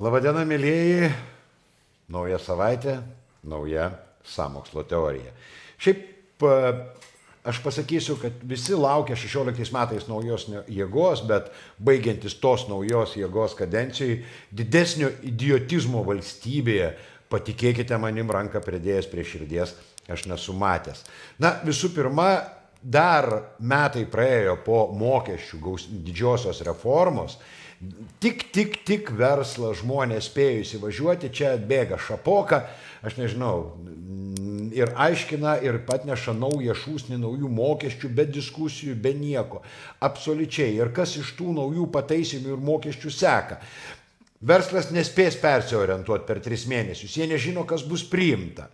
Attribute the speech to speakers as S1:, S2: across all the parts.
S1: Labadiena, mėlyjeji. Nauja savaitė, nauja samokslo teorija. Šiaip e, aš pasakysiu, kad visi laukia 16 metais naujos jėgos, bet baigiantis tos naujos jėgos kadencijai, didesnio idiotizmo valstybėje, patikėkite manim ranką pridėjęs prie širdies, aš nesu matęs. Na, visų pirma, dar metai praėjo po mokesčių gaus, didžiosios reformos, tik, tik, tik verslo žmonės spėjo įsivažiuoti, čia atbėga šapoka, aš nežinau, ir aiškina, ir atneša naują šūsnį naujų mokesčių, be diskusijų, be nieko. Absoliučiai. Ir kas iš tų naujų pataisimų ir mokesčių seka. Verslas nespės persiorientuoti per tris mėnesius, jie nežino, kas bus priimta.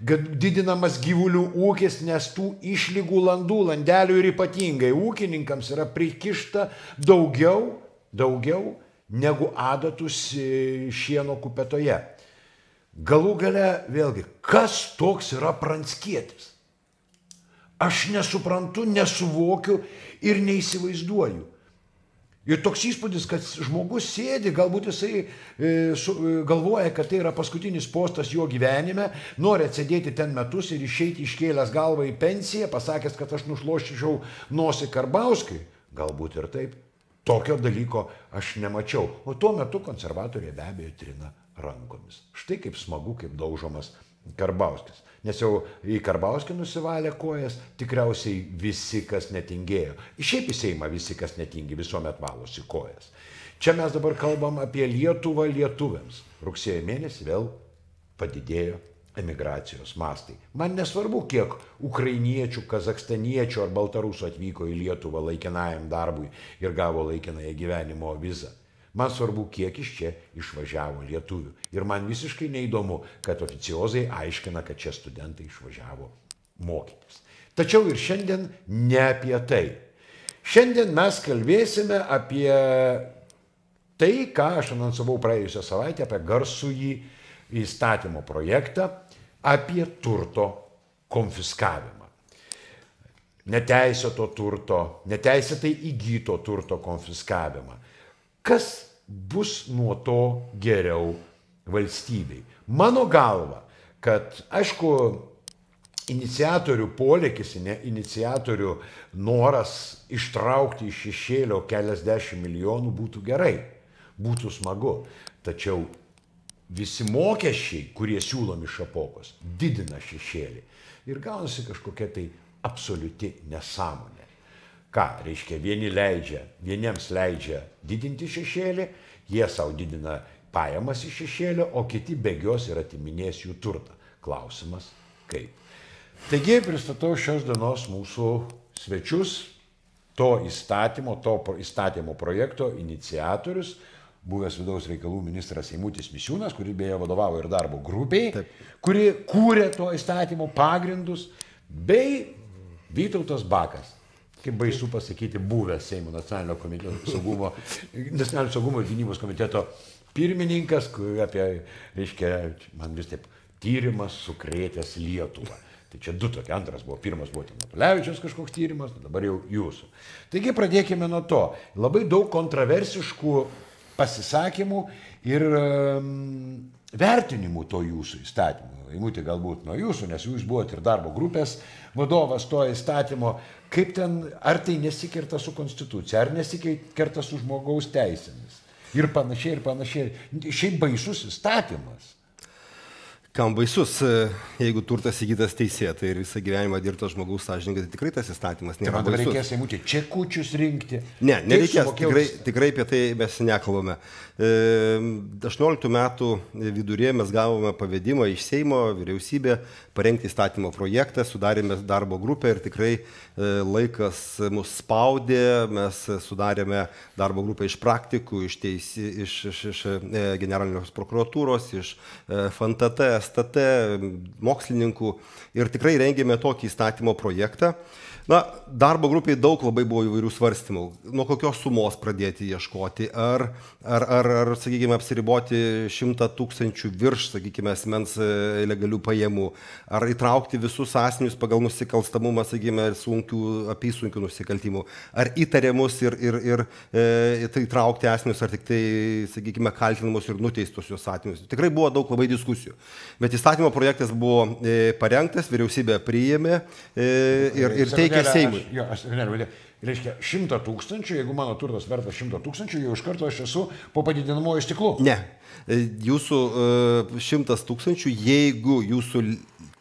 S1: Didinamas gyvulių ūkis, nes tų išlygų landų, landelių ir ypatingai ūkininkams yra prikišta daugiau, daugiau negu adatus e, šieno kupetoje. Galų gale, vėlgi, kas toks yra pranskietis? Aš nesuprantu, nesuvokiu ir neįsivaizduoju. Ir toks įspūdis, kad žmogus sėdi, galbūt jisai e, su, e, galvoja, kad tai yra paskutinis postas jo gyvenime, nori atsėdėti ten metus ir išeiti iškėlęs galvą į pensiją, pasakęs, kad aš nušloščiau nosį Karbauskui. Galbūt ir taip. Tokio dalyko aš nemačiau. O tuo metu konservatoriai be abejo trina rankomis. Štai kaip smagu, kaip daužomas Karbauskis. Nes jau į Karbauskį nusivalė kojas tikriausiai visi, kas netingėjo. Šiaip į Seimą visi, kas netingi, visuomet valosi kojas. Čia mes dabar kalbam apie Lietuvą lietuviams. Rugsėjo mėnesį vėl padidėjo emigracijos mastai. Man nesvarbu, kiek ukrainiečių, kazakstaniečių ar baltarusų atvyko į Lietuvą laikinajam darbui ir gavo laikinąją gyvenimo vizą. Man svarbu, kiek iš čia išvažiavo lietuvių. Ir man visiškai neįdomu, kad oficiozai aiškina, kad čia studentai išvažiavo mokytis. Tačiau ir šiandien ne apie tai. Šiandien mes kalbėsime apie tai, ką aš anonsavau praėjusią savaitę, apie garsųjį įstatymo projektą, apie turto konfiskavimą. Neteisėto turto, neteisėtai įgyto turto konfiskavimą. Kas bus nuo to geriau valstybei? Mano galva, kad aišku, iniciatorių polėkis, iniciatorių noras ištraukti iš šešėlio keliasdešimt milijonų būtų gerai, būtų smagu. Tačiau visi mokesčiai, kurie siūlomi šapokos, didina šešėlį. Ir gaunasi kažkokia tai absoliuti nesąmonė. Ką reiškia, vieni leidžia, vieniems leidžia didinti šešėlį, jie savo didina pajamas iš šešėlio, o kiti bėgios ir atiminės jų turtą. Klausimas kaip. Taigi pristatau šios dienos mūsų svečius, to įstatymo, to įstatymo projekto iniciatorius, buvęs vidaus reikalų ministras Eimutis Misiūnas, kuris beje vadovavo ir darbo grupiai, Taip. kuri kūrė to įstatymo pagrindus, bei Vytautas Bakas. Kaip baisu pasakyti, buvęs Seimo nacionalinio komiteto saugumo, nacionalinio saugumo ir gynybos komiteto pirmininkas, apie, reiškia, man vis taip, tyrimas sukrėtęs Lietuvą. Tai čia du tokie, antras buvo, pirmas buvo ten Matulevičius kažkoks tyrimas, dabar jau jūsų. Taigi pradėkime nuo to. Labai daug kontroversiškų pasisakymų ir um, vertinimų to jūsų įstatymų. Įmūti galbūt nuo jūsų, nes jūs buvote ir darbo grupės vadovas to įstatymo. Kaip ten, ar tai nesikerta su konstitucija, ar nesikerta su žmogaus teisėmis. Ir panašiai, ir panašiai. Šiaip baisus įstatymas.
S2: Kam baisus, e, jeigu turtas įgytas teisėtai ir visą gyvenimą dirbtas žmogaus sąžininkai, tai tikrai tas įstatymas
S1: Tai
S2: nėra
S1: dabar
S2: baisus.
S1: reikės įmūti čekučius rinkti.
S2: Ne, nereikės, tikrai, tikrai apie tai mes nekalbame. E, 18 metų vidurėje mes gavome pavedimą iš Seimo, vyriausybė, parengti įstatymo projektą, sudarėme darbo grupę ir tikrai e, laikas mus spaudė, mes sudarėme darbo grupę iš praktikų, iš, teisi, iš, iš, iš e, generalinės prokuratūros, iš e, FNTT, STT, mokslininkų ir tikrai rengėme tokį įstatymo projektą. Na, darbo grupiai daug labai buvo įvairių svarstymų. Nuo kokios sumos pradėti ieškoti, ar, ar, ar, ar sakykime, apsiriboti šimtą tūkstančių virš, sakykime, asmens e, legalių pajamų, ar įtraukti visus asmenius pagal nusikalstamumą, sakykime, sunkių, apysunkių nusikaltimų, ar įtariamus ir, ir, ir e, tai įtraukti asmenius, ar tik tai, sakykime, kaltinamus ir nuteistusius asmenius. Tikrai buvo daug labai diskusijų. Bet įstatymo projektas buvo e, parengtas, vyriausybė priėmė e, ir, ir teikė Seimui.
S1: Aš, jo, aš nervėlė. Reiškia, šimtą tūkstančių, jeigu mano turtas vertas šimtą tūkstančių, jau iš karto aš esu po padidinamojo stiklu.
S2: Ne. E, jūsų e, šimtas tūkstančių, jeigu jūsų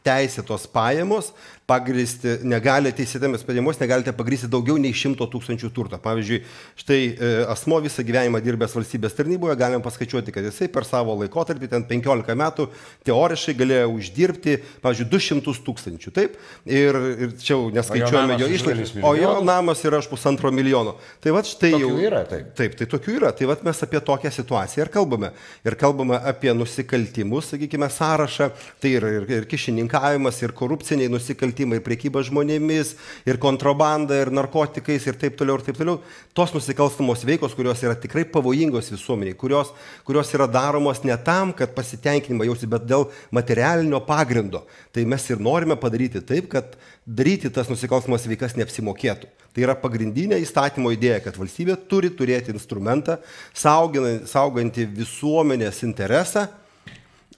S2: teisėtos pajamos pagristi, negali teisėtėmis pajamos, negalite pagristi daugiau nei 100 tūkstančių turto. Pavyzdžiui, štai e, asmo visą gyvenimą dirbęs valstybės tarnyboje, galim paskaičiuoti, kad jisai per savo laikotarpį, ten 15 metų, teoriškai galėjo uždirbti, pavyzdžiui, 200 tūkstančių. Taip, ir, ir čia jau neskaičiuojame jo išlaidas, o jo namas yra už pusantro milijono. Tai va štai
S1: tokių jau yra, taip.
S2: Taip, tai tokių yra. Tai va mes apie tokią situaciją ir kalbame. Ir kalbame apie nusikaltimus, sakykime, sąrašą, tai ir, ir, ir kišininkavimas, ir korupciniai nusikaltimai nusikaltimai, priekyba žmonėmis, ir kontrabanda, ir narkotikais, ir taip toliau, ir taip toliau. Tos nusikalstamos veikos, kurios yra tikrai pavojingos visuomeniai, kurios, kurios yra daromos ne tam, kad pasitenkinimą jausi, bet dėl materialinio pagrindo. Tai mes ir norime padaryti taip, kad daryti tas nusikalstamas veikas neapsimokėtų. Tai yra pagrindinė įstatymo idėja, kad valstybė turi turėti instrumentą saugantį visuomenės interesą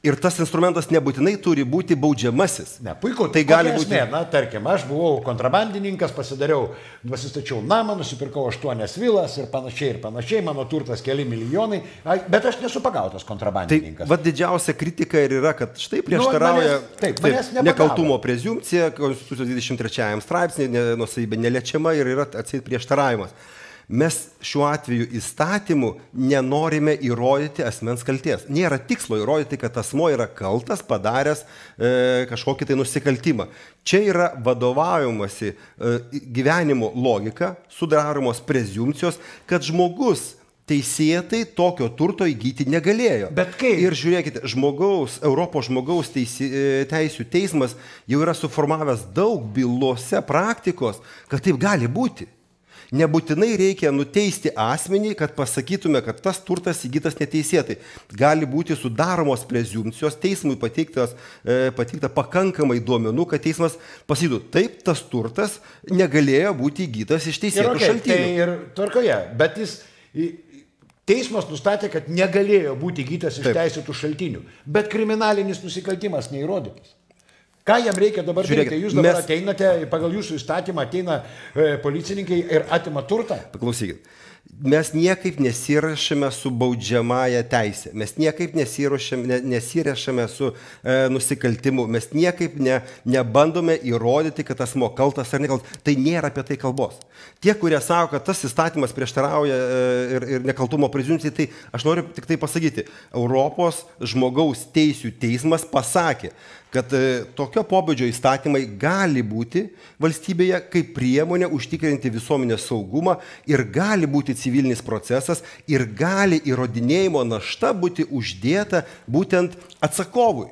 S2: Ir tas instrumentas nebūtinai turi būti baudžiamasis.
S1: Ne, puiku, tai gali būti. Ne, na, tarkim, aš buvau kontrabandininkas, pasidariau, pasistačiau namą, nusipirkau aštuonias vilas ir panašiai, ir panašiai, mano turtas keli milijonai, bet aš nesu pagautas kontrabandininkas.
S2: Tai vad didžiausia kritika ir yra, kad štai nu, prieštarauja nu, taip, taip, nekaltumo prezumcija, Konstitucijos 23 straipsnė, nusavybė neliečiama ir yra atseit prieštaravimas. Mes šiuo atveju įstatymu nenorime įrodyti asmens kalties. Nėra tikslo įrodyti, kad asmo yra kaltas, padaręs e, kažkokį tai nusikaltimą. Čia yra vadovaujamasi e, gyvenimo logika, sudaromos prezumcijos, kad žmogus teisėtai tokio turto įgyti negalėjo.
S1: Bet kaip?
S2: Ir žiūrėkite, žmogaus, Europos žmogaus teisi, e, teisų teismas jau yra suformavęs daug bylose praktikos, kad taip gali būti. Nebūtinai reikia nuteisti asmenį, kad pasakytume, kad tas turtas įgytas neteisėtai. Gali būti sudaromos prezumcijos, teismui pateiktas, e, pateikta pakankamai duomenų, kad teismas pasakytų, taip, tas turtas negalėjo būti įgytas iš teisėtų okay, šaltinių.
S1: Tai ir tvarkoje, bet jis Teismas nustatė, kad negalėjo būti įgytas iš Taip. teisėtų šaltinių, bet kriminalinis nusikaltimas neįrodytas. Ką jam reikia dabar Žiūrėkit, daryti? Jūs dabar mes... ateinate, pagal jūsų įstatymą ateina e, policininkai ir atima turtą?
S2: Paklausykit mes niekaip nesirašame su baudžiamąją teisė, mes niekaip nesirašame, nesirašame su e, nusikaltimu, mes niekaip ne, nebandome įrodyti, kad asmo kaltas ar nekaltas. Tai nėra apie tai kalbos. Tie, kurie sako, kad tas įstatymas prieštarauja e, ir, ir nekaltumo prezumcijai, tai aš noriu tik tai pasakyti, Europos žmogaus teisų teismas pasakė, kad e, tokio pobūdžio įstatymai gali būti valstybėje kaip priemonė užtikrinti visuomenės saugumą ir gali būti civilinis procesas ir gali įrodinėjimo našta būti uždėta būtent atsakovui.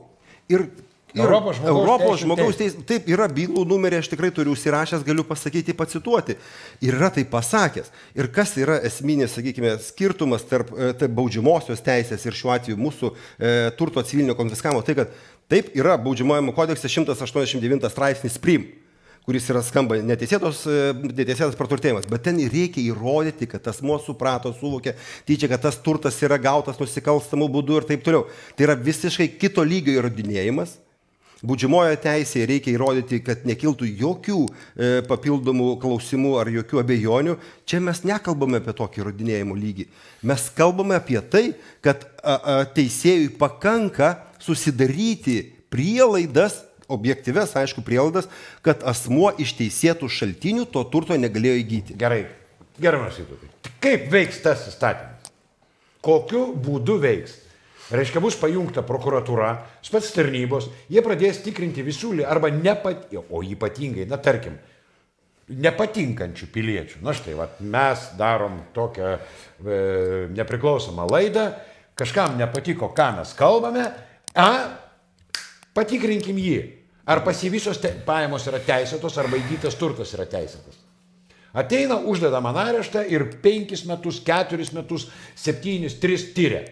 S2: Ir Ir Europos žmogaus, Europos žmogaus teisės, taip yra bylų numerį, aš tikrai turiu užsirašęs, galiu pasakyti, pacituoti. Ir yra tai pasakęs. Ir kas yra esminis, sakykime, skirtumas tarp, e, tarp baudžiamosios teisės ir šiuo atveju mūsų e, turto civilinio konfiskavimo, tai kad Taip, yra baudžiamojimo kodekse 189 straipsnis prim, kuris yra skamba e, neteisėtas praturtėjimas, bet ten reikia įrodyti, kad tas muo suprato, suvokė tyčia, kad tas turtas yra gautas nusikalstamų būdų ir taip toliau. Tai yra visiškai kito lygio įrodinėjimas. Būdžiamojo teisėje reikia įrodyti, kad nekiltų jokių e, papildomų klausimų ar jokių abejonių. Čia mes nekalbame apie tokį įrodinėjimo lygį. Mes kalbame apie tai, kad a, a, teisėjui pakanka susidaryti prielaidas, objektyves, aišku, prielaidas, kad asmuo iš teisėtų šaltinių to turto negalėjo įgyti.
S1: Gerai, gerbiamas įtūkai. Kaip veiks tas įstatymas? Kokiu būdu veiks? Reiškia, bus pajungta prokuratūra, spets tarnybos, jie pradės tikrinti visų, arba nepat, o ypatingai, na tarkim, nepatinkančių piliečių. Na štai, va, mes darom tokią e, nepriklausomą laidą, kažkam nepatiko, ką mes kalbame, A, Patikrinkim jį. Ar pas jį visos te, pajamos yra teisėtos, arba įgytas turtas yra teisėtas. Ateina, uždeda man areštą ir penkis metus, keturis metus, septynis, tris tyria.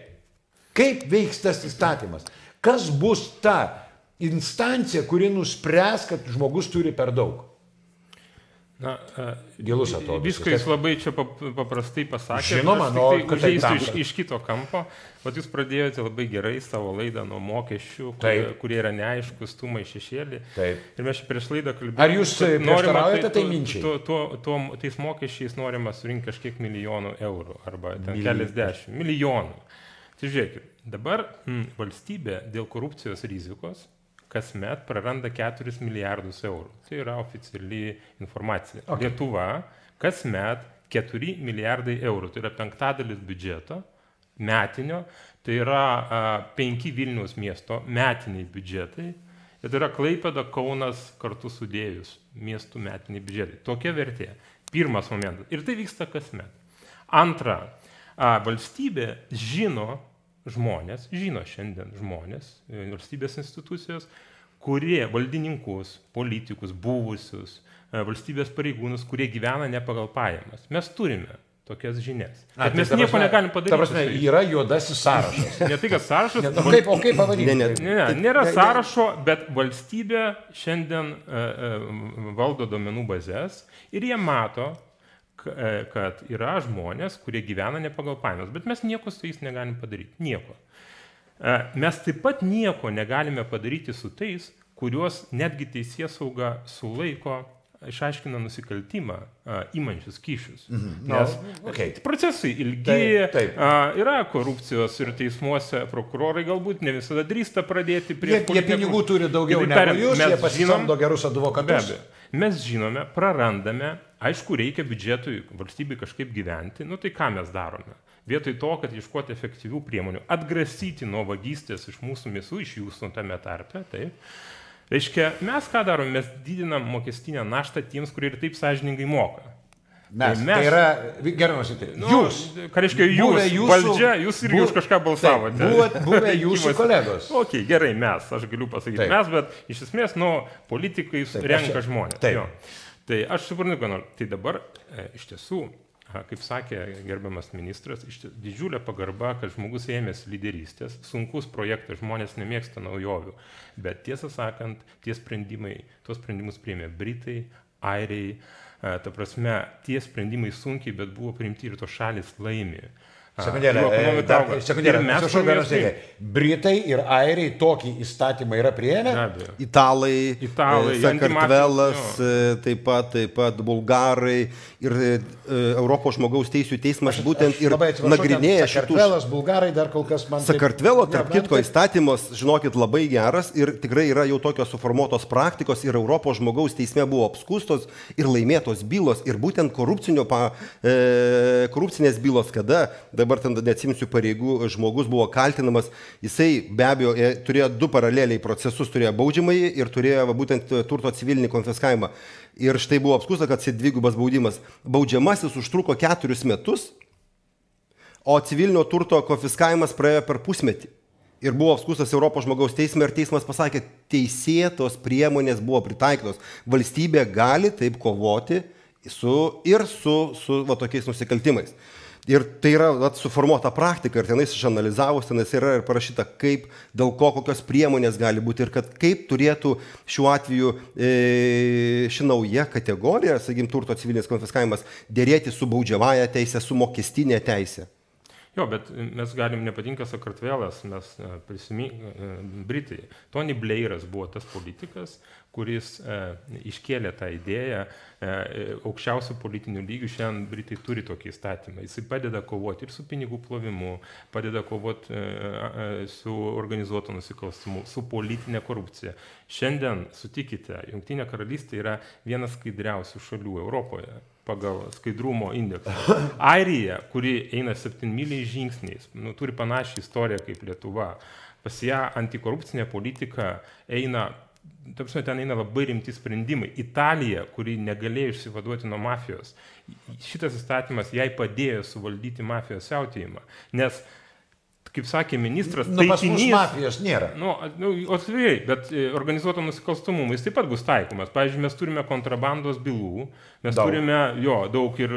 S1: Kaip veiks tas įstatymas? Kas bus ta instancija, kuri nuspręs, kad žmogus turi per daug?
S3: Na,
S1: Gilus atrodo.
S3: Viską jūs labai čia pap, paprastai pasakėte.
S1: Žinoma, nu,
S3: tik
S1: kad
S3: tai
S1: tai tam,
S3: iš, iš kito kampo. Vat jūs pradėjote labai gerai savo laidą nuo mokesčių, kurie, kurie yra neaiškus, stumai šešėlį.
S1: Taip.
S3: Ir mes prieš laidą kalbėjome.
S1: Ar jūs, e, prieštaraujate tai minčiai?
S3: Tuo, tuo, tuo, tais mokesčiais norima surinkti kažkiek milijonų eurų arba keliasdešimt milijonų. Tai žiūrėkit, dabar mm, valstybė dėl korupcijos rizikos kasmet praranda 4 milijardus eurų. Tai yra oficiali informacija. Okay. Lietuva kasmet 4 milijardai eurų, tai yra penktadalis biudžeto metinio, tai yra a, 5 Vilniaus miesto metiniai biudžetai. Ir tai yra Klaipėda Kaunas kartu sudėjus miestų metiniai biudžetai. Tokia vertė. Pirmas momentas. Ir tai vyksta kasmet. Antra, a, valstybė žino žmonės, žino šiandien žmonės, e, valstybės institucijos, kurie valdininkus, politikus, buvusius, e, valstybės pareigūnus, kurie gyvena ne pagal pajamas. Mes turime tokias žinias.
S1: A, tai
S3: mes
S1: ta
S3: nieko negalim padaryti.
S1: Ta prasme, yra juodasis sąrašas.
S3: Ne tai, kad sąrašas.
S1: Ne, nu, kaip, o kaip pavadinti?
S2: Ne, ne.
S3: Ne, nėra sąrašo, bet valstybė šiandien e, e, valdo domenų bazės ir jie mato, kad yra žmonės, kurie gyvena ne pagal pajamas, bet mes nieko su jais negalim padaryti. Nieko. E, Mes taip pat nieko negalime padaryti su tais, kuriuos netgi teisės sauga sulaiko, išaiškina nusikaltimą, įmančius kyšius. Mhm.
S1: No,
S3: Nes
S1: okei.
S3: procesai ilgi,
S1: Taip, taip.
S3: A, yra korupcijos ir teismuose prokurorai galbūt ne visada drįsta pradėti
S1: Jie,
S3: prie
S1: jie pinigų turi daugiau negu jūs,
S3: mes
S1: jie pasisamdo gerus advokatus.
S3: Mes žinome, prarandame, aišku, reikia biudžetui, valstybei kažkaip gyventi, nu tai ką mes darome? Vietoj to, kad ieškoti efektyvių priemonių, atgrasyti nuo vagystės iš mūsų misų, iš jūsų tame tarpe, taip. Reiškia, mes ką darome, mes didinam mokestinę naštą tiems, kurie ir taip sąžiningai moka.
S1: Mes,
S3: Tai
S1: tai
S3: mes-
S1: yra, gerbiamas, tai
S3: Nu,
S1: jūs.
S3: Ką reiškia jūs? Jūsų, valdžia, jūs irgi
S1: bu-
S3: už kažką balsavote.
S1: Taip, buvot buvę jūsų kolegos.
S3: Ok, gerai, mes, aš galiu pasakyti
S1: Taip.
S3: mes, bet iš esmės, nu, politikai
S1: Taip,
S3: renka žmonės.
S1: taip.
S3: Jo. Tai aš suprantu, kad noriu. Tai dabar e, iš tiesų, kaip sakė gerbiamas ministras, ties, didžiulė pagarba, kad žmogus ėmėsi lyderystės, sunkus projektas, žmonės nemėgsta naujovių. Bet tiesą sakant, tie sprendimai, tuos sprendimus priėmė Britai, Airiai. a, Ta prasme, tie sprendimai sunkiai, bet buvo priimti ir tos šalis laimi. Jų
S1: e, dar-
S3: Ir mes turim
S1: vienas dalykas. Britai ir airiai tokį įstatymą yra prieėmę.
S2: Italai,
S3: Italai,
S2: e, Sakartvelas, e, taip pat, taip pat Bulgarai ir Europos žmogaus teisų teismas būtent ir
S1: Labai atsiprašau,
S2: nagrinėja šitus.
S1: Sakartvelas, Bulgarai dar kol kas man.
S2: Sakartvelo, tarp kitko, įstatymas, žinokit, labai geras ir tikrai yra jau tokios suformuotos praktikos ir Europos žmogaus teisme buvo apskustos ir laimėtos bylos ir būtent korupcinio pa, korupcinės bylos, kada dabar ten neatsimsiu pareigų žmogus buvo kaltinamas, jisai be abejo e, turėjo du paraleliai procesus, turėjo baudžiamąjį ir turėjo va, būtent turto civilinį konfiskavimą. Ir štai buvo apskusta, kad dvigubas baudimas. Baudžiamasis užtruko keturis metus, o civilinio turto konfiskavimas praėjo per pusmetį. Ir buvo apskustas Europos žmogaus teisme ir teismas pasakė, teisėtos priemonės buvo pritaikytos. Valstybė gali taip kovoti su, ir su, su va, tokiais nusikaltimais. Ir tai yra vat, suformuota praktika ir tenais išanalizavus, tenais yra ir parašyta, kaip, dėl ko, kokios priemonės gali būti ir kad kaip turėtų šiuo atveju e, ši nauja kategorija, sakykim, turto civilinis konfiskavimas, dėrėti su baudžiamąją teisę, su mokestinė teisė.
S3: Jo, bet mes galim nepatinka Sakartvelas, mes prisimink, Britai. Tony Blairas buvo tas politikas, kuris e, iškėlė tą idėją e, aukščiausių politinių lygių. Šiandien Britai turi tokį įstatymą. Jisai padeda kovoti ir su pinigų plovimu, padeda kovoti e, e, su organizuotu nusikalstamu, su politinė korupcija. Šiandien, sutikite, Junktinė karalystė yra vienas skaidriausių šalių Europoje pagal skaidrumo indeksą. Airija, kuri eina septynmyliais žingsniais, nu, turi panašią istoriją kaip Lietuva. Pas ją antikorupcinė politika eina, tarpsime, ten eina labai rimti sprendimai. Italija, kuri negalėjo išsivaduoti nuo mafijos, šitas įstatymas jai padėjo suvaldyti mafijos siautėjimą. Nes kaip sakė ministras,
S1: Nu,
S3: taikinys.
S1: mafijos nėra.
S3: Nu, nu atvirai, bet e, organizuoto nusikalstamumui jis taip pat bus taikomas. Pavyzdžiui, mes turime kontrabandos bylų, mes
S1: Daug.
S3: turime jo daug ir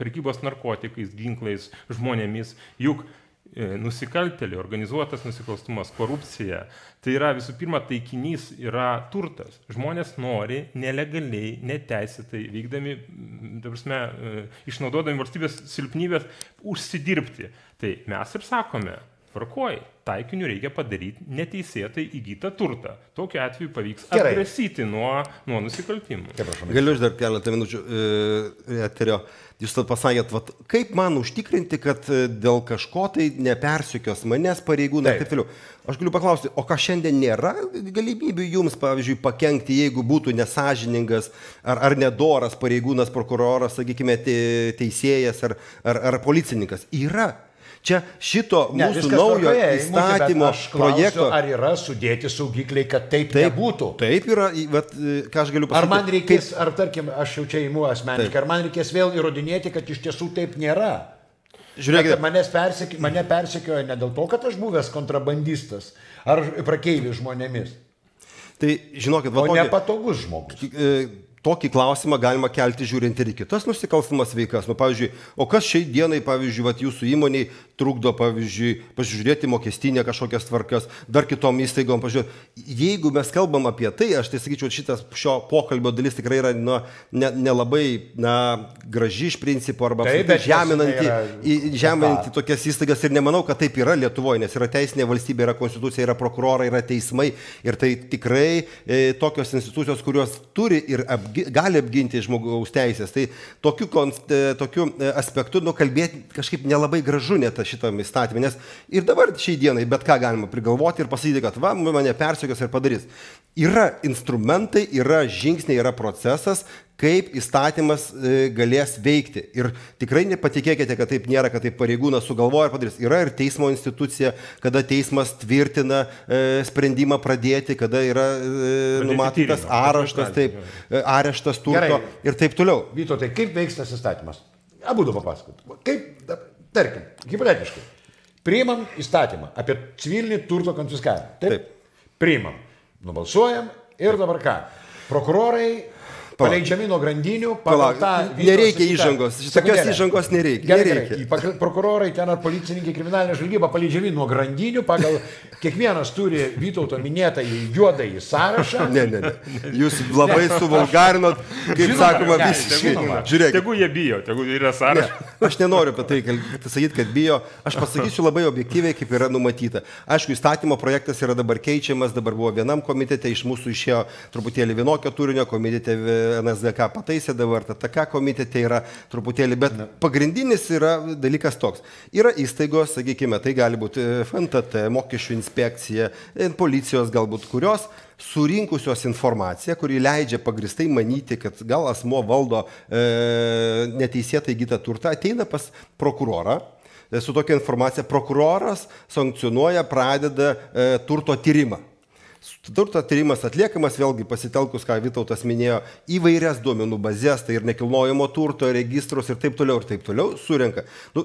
S3: prekybos narkotikais, ginklais, žmonėmis. Juk e, nusikaltėliai, organizuotas nusikalstumas, korupcija, tai yra visų pirma taikinys yra turtas. Žmonės nori nelegaliai, neteisėtai, vykdami, prasme, e, išnaudodami valstybės silpnybės, užsidirbti. Tai mes ir sakome, Tvarkoj, taikiniu reikia padaryti neteisėtai įgytą turtą. Tokiu atveju pavyks atgrasyti nuo, nuo nusikaltimų.
S2: Galiu aš dar keletą minučių e, eterio. Jūs tad pasakėt, vat, kaip man užtikrinti, kad e, dėl kažko tai nepersikios manęs pareigūnai ir
S1: Taip.
S2: taip toliau. Aš galiu paklausti, o ką šiandien nėra galimybių jums, pavyzdžiui, pakengti, jeigu būtų nesažiningas ar, ar nedoras pareigūnas, prokuroras, sakykime, te- teisėjas ar, ar, ar policininkas? Yra. Čia šito
S1: Ne,
S2: mūsų naujo
S1: tvarkoje, bet
S2: įstatymo
S1: klausiu,
S2: projekto.
S1: Ar yra sudėti saugikliai, kad taip,
S2: Taip,
S1: nebūtų?
S2: taip yra, vat, e, ką aš galiu
S1: Ar
S2: pasakyti.
S1: man reikės, ar tarkim, aš jau čia įimu asmeniškai,
S2: Taip.
S1: ar man reikės vėl įrodinėti, kad iš tiesų taip nėra?
S2: Žiūrėkite,
S1: persekio, mane persekioja ne dėl to, kad aš buvęs kontrabandistas ar prekeivis žmonėmis,
S2: tai žinokit,
S1: o
S2: va, tokį-
S1: nepatogus žmogus.
S2: Tokį klausimą galima kelti žiūrint ir į kitas nusikalstamas veikas. Nu, pavyzdžiui, o kas šiai dienai, pavyzdžiui, vat, jūsų įmoniai trukdo, pavyzdžiui, pasižiūrėti mokestinę kažkokias tvarkas, dar kitom įstaigom pažiūrėti. Jeigu mes kalbam apie tai, aš tai sakyčiau, šitas šio pokalbio dalis tikrai yra nu, ne- nelabai na, graži iš principo arba
S1: Taip, jos
S2: žeminanti,
S1: yra-
S2: žeminanti tokias įstaigas ir nemanau, kad taip yra Lietuvoje, nes yra teisinė valstybė, yra konstitucija, yra prokurorai, yra teismai ir tai tikrai e, tokios institucijos, kurios turi ir apgi, gali apginti žmogaus teisės. Tai tokiu, konst, e, tokiu e, aspektu nukalbėti kažkaip nelabai gražu net šitam įstatymui, nes ir dabar šiai dienai bet ką galima prigalvoti ir pasakyti, kad va, mane persekios ir padarys. Yra instrumentai, yra žingsniai, yra procesas, kaip įstatymas e, galės veikti. Ir tikrai nepatikėkite, kad taip nėra, kad taip pareigūnas sugalvoja ir padarys. Yra ir teismo institucija, kada teismas tvirtina e, sprendimą pradėti, kada yra e, numatytas areštas, taip, e, areštas turto ir taip toliau.
S1: Vyto, tai kaip veiks tas įstatymas? Abu du papasakot. Kaip, tarkim, hipotetiškai, priimam įstatymą apie civilinį turto konfiskavimą. Taip.
S2: Taip.
S1: Priimam, nubalsuojam ir dabar ką? Prokurorai paleidžiami nuo grandinių pagal
S2: Palauk, nereikia įžangos. Tokios įžangos nereikia,
S1: Gerai,
S2: nereikia.
S1: gerai. Prokurorai ten ar policininkai kriminalinė žvalgyba paleidžiami nuo grandinių pagal kiekvienas turi Vytauto minėtą į juodąjį sąrašą.
S2: Ne, ne, ne. Jūs labai suvulgarinot, kaip
S1: Žinoma,
S2: sakoma,
S1: ne,
S2: visiškai. Žiūrėk,
S3: Tegu jie bijo, tegu yra
S2: Ne,
S3: sąrašas.
S2: aš nenoriu apie tai sakyti, kad bijo. Aš pasakysiu labai objektyviai, kaip yra numatyta. Aišku, įstatymo projektas yra dabar keičiamas, dabar buvo vienam komitete, iš mūsų išėjo truputėlį vienokio turinio, komitete NSDK pataisė, dabar TTK komitete yra truputėlį, bet pagrindinis yra dalykas toks. Yra įstaigos, sakykime, tai gali būti FNTT, mokesčių inspekcija, e, policijos galbūt, kurios surinkusios informaciją, kuri leidžia pagristai manyti, kad gal asmo valdo e, neteisėtai gytą turtą, ateina pas prokurorą. e, Su tokia informacija prokuroras sankcionuoja, pradeda e, turto tyrimą. Turto tyrimas atliekamas vėlgi pasitelkus, ką Vitautas minėjo, įvairias duomenų bazės, tai ir nekilnojamo turto, registrus ir taip toliau, ir taip toliau, surenka. Nu,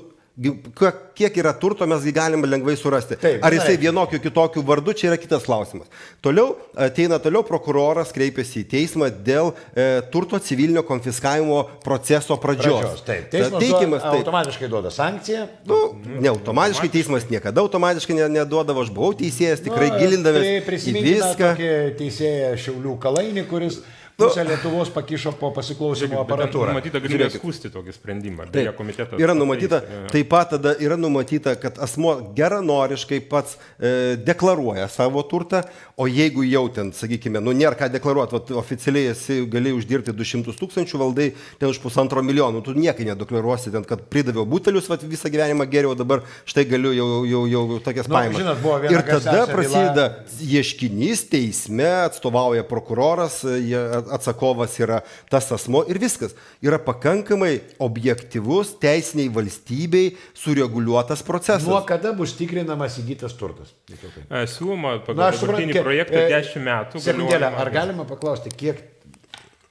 S2: kiek yra turto, mes jį galime lengvai surasti.
S1: Taip,
S2: Ar jisai vienokiu kitokiu vardu, čia yra kitas klausimas. Toliau ateina toliau prokuroras, kreipiasi į teismą dėl e, turto civilinio konfiskavimo proceso pradžios.
S1: Pradžios, taip.
S2: Ta-
S1: Teismas
S2: Teikimas,
S1: duoda,
S2: taip.
S1: automatiškai duoda sankciją.
S2: Nu, ne automatiškai teismas niekada automatiškai ne- neduodavo, aš buvau teisėjas, tikrai
S1: Nu,
S2: gilindavęs
S1: Tai prisiminkime
S2: viską.
S1: teisėją Šiaulių kalainį, kuris
S2: Nu.
S1: pusę Lietuvos pakišo po pasiklausimo aparatūrą.
S3: Numatyta galimybė skūsti tokį sprendimą. Beje, komitetas.
S2: Yra numatyta,
S3: pataisė, jo.
S2: taip pat tada yra numatyta, kad asmo geranoriškai pats e, deklaruoja savo turtą, o jeigu jau ten, sakykime, nu nėra ką deklaruoti, vat, oficialiai esi gali uždirbti 200 tūkstančių, valdai ten už pusantro milijonų, tu niekai nedeklaruosi, ten, kad pridaviau butelius, vat, visą gyvenimą geriau, dabar štai galiu jau, jau, jau tokias
S1: Nu,
S2: pajamas.
S1: žinot,
S2: Ir tada prasideda ieškinys teisme, atstovauja prokuroras, jie atsakovas yra tas asmo ir viskas. Yra pakankamai objektivus teisiniai valstybei sureguliuotas procesas.
S1: Nuo kada bus tikrinamas įgytas turtas?
S3: E, Siūloma pagal dabartinį projektą
S1: e,
S3: 10 metų.
S1: Sekundėlę, ar galima paklausti, kiek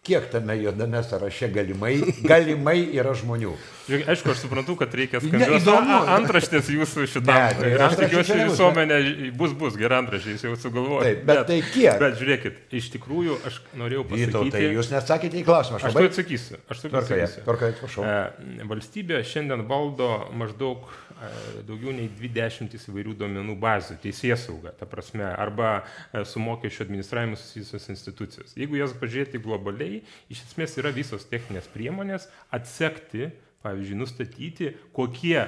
S1: kiek tame juodame sąraše galimai, galimai yra žmonių.
S3: Žiūrėk, Aišku, aš suprantu, kad reikia skambios antraštės jūsų šitam.
S1: Ne, tai
S3: aš tikiuosi, visuomenė bus, bus gera antraštė, jūs jau sugalvojate.
S1: Taip, bet tai kiek?
S3: Bet žiūrėkit, iš tikrųjų aš norėjau
S1: Vytautai,
S3: pasakyti.
S1: jūs neatsakėte į klausimą, aš
S3: Aš
S1: labai
S3: tai atsakysiu. Aš tai atsakysiu.
S1: tvarkoje, prašau.
S3: E, Valstybė šiandien valdo maždaug e, daugiau nei 20 įvairių duomenų bazių, teisės sauga, ta prasme, arba e, su mokesčio administravimu susijusios institucijos. Jeigu jas pažiūrėti globaliai, iš esmės yra visos techninės priemonės atsekti, pavyzdžiui, nustatyti, kokie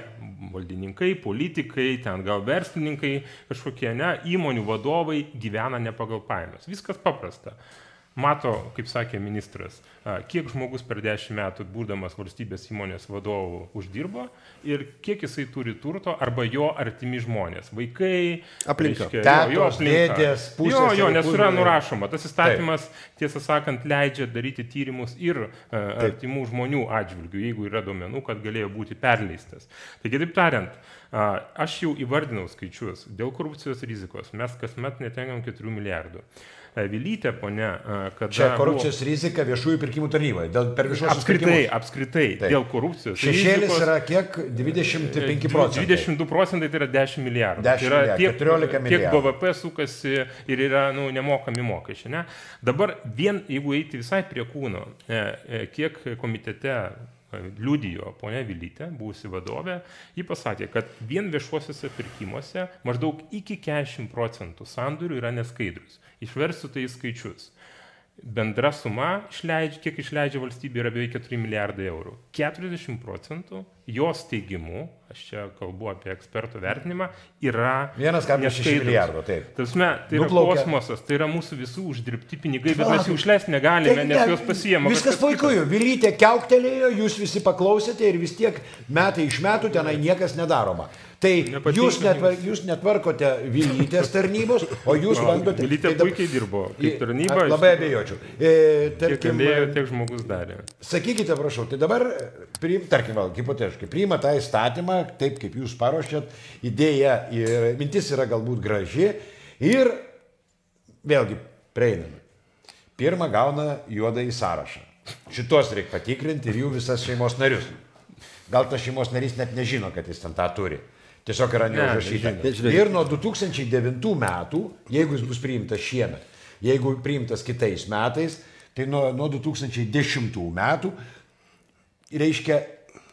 S3: valdininkai, politikai, ten gal verslininkai, kažkokie ne, įmonių vadovai gyvena ne pagal pajamas. Viskas paprasta mato, kaip sakė ministras, kiek žmogus per dešimt metų, būdamas valstybės įmonės vadovu, uždirbo ir kiek jisai turi turto arba jo artimi žmonės. Vaikai,
S2: Aplinka.
S3: reiškia,
S1: Tetos, dėdės,
S3: Jo,
S1: pusės
S3: jo,
S1: ir
S3: nes yra nurašoma. Tas įstatymas, tiesą sakant, leidžia daryti tyrimus ir a, artimų žmonių atžvilgių, jeigu yra duomenų, kad galėjo būti perleistas. Tai kitaip tariant, a, aš jau įvardinau skaičius. Dėl korupcijos rizikos mes kasmet netenkam 4 milijardų. A, Vilytė, ponia, a, kada...
S1: Čia
S3: buvo-
S1: korupcijos rizika viešųjų pirkimų tarnyboje. Dėl per viešuosius
S3: Apskritai,
S1: pirkimus.
S3: apskritai,
S1: Taip.
S3: dėl korupcijos.
S1: Šešėlis
S3: rizikos,
S1: yra kiek? 25 procentai.
S3: 22 procentai tai yra 10 milijardų.
S1: 10
S3: tai yra
S1: milijardų,
S3: tiek,
S1: 14
S3: tiek
S1: milijardų.
S3: BVP sukasi ir yra nu, nemokami mokesčiai. Ne? Dabar vien, jeigu eiti visai prie kūno, e, e, kiek komitete e, liudijo ponia Vilytė, buvusi vadovė, ji pasakė, kad vien viešuosiuose pirkimuose maždaug iki 40 procentų sandorių yra neskaidrus. Išversiu tai skaičius. Bendra suma, išleidžia, kiek išleidžia valstybė, yra beveik 4 milijardai eurų. 40 procentų jos teigimu, aš čia kalbu apie ekspertų vertinimą, yra
S1: 1,6
S3: neskaidrūs.
S1: milijardo, taip.
S3: Tasme, tai yra
S1: Nuplaukia.
S3: kosmosas, tai yra mūsų visų uždirbti pinigai, bet mes jų išleisti negalime,
S1: Tai
S3: nes
S1: ne,
S3: juos pasiema.
S1: Viskas puiku. Vilytė keuktelėjo, jūs visi paklausėte ir vis tiek metai iš metų tenai niekas nedaroma. Tai
S3: Nepatinka
S1: jūs, netvar, jūs netvarkote Vilytės tarnybos, o jūs bandote...
S3: Vilytė
S1: tai
S3: puikiai dirbo kaip tarnyba.
S1: Labai abejočiau. E, tarkim,
S3: galėjo, tiek žmogus darė.
S1: Sakykite, prašau, tai dabar, priim, tarkim, vėl, hipotetiškai, priima tą įstatymą, taip kaip jūs paruošėt, idėja ir mintis yra galbūt graži ir vėlgi prieinama. Pirmą gauna juodą į sąrašą. Šitos reikia patikrinti ir jų visas šeimos narius. Gal tas šeimos narys net nežino, kad jis ten tą turi. Tiesiog yra neužrašyta. Ir nuo 2009 metų, jeigu jis bus priimtas šiemet, jeigu priimtas kitais metais, tai nuo, nuo 2010 metų reiškia